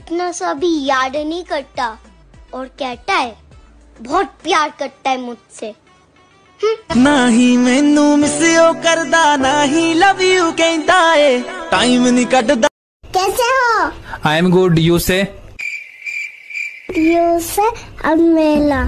इतना सा भी याद नहीं करता और कहता है बहुत प्यार करता है मुझसे। ਨਾ ਹੀ ਮੈਨੂੰ ਮਿਸਿਓ ਕਰਦਾ ਨਾ ਹੀ ਲਵ ਯੂ ਕਹਿੰਦਾ ਏ ਟਾਈਮ ਨਹੀਂ ਕੱਢਦਾ कैसे हो? I am good you say you say अब मेला